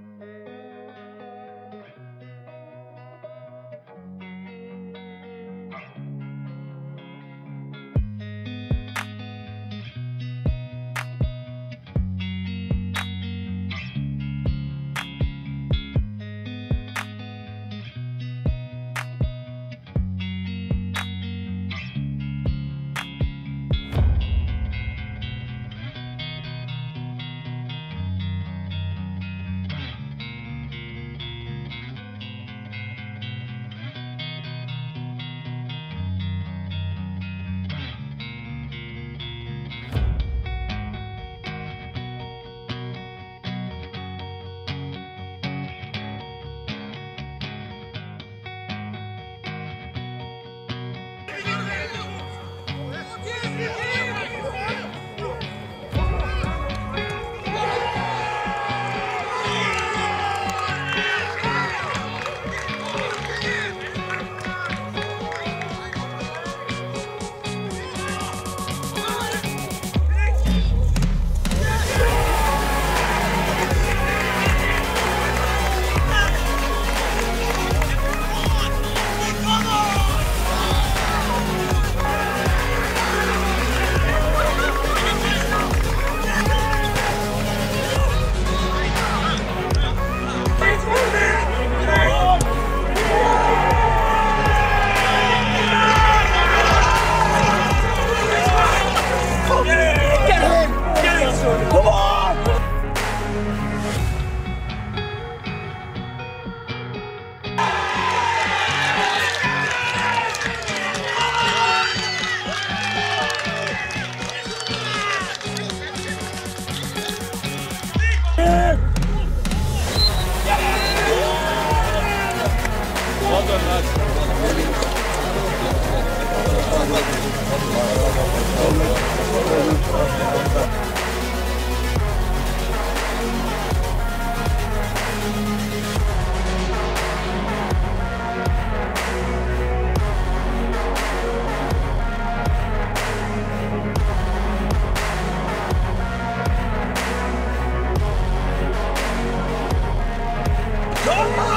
Mm-hmm. Oh!